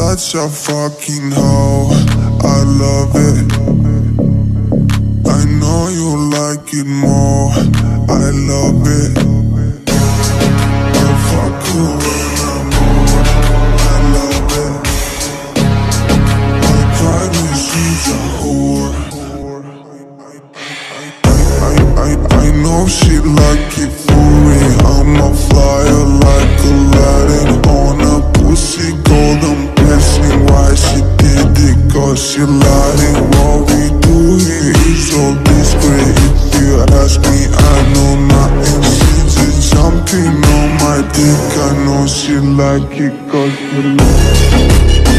such a fucking hoe. I love it. I know you like it more. I love it. I fuck you when I'm bored. I love it. I cry when she's a whore. I, I, I know she like it furry. I'm a flyer like Aladdin on a pussy golden blessing. Why she did it? Cause she lying. What we do here is so discreet. If you ask me, I know nothing. She's jumping on my dick. I know she like it cause she like it.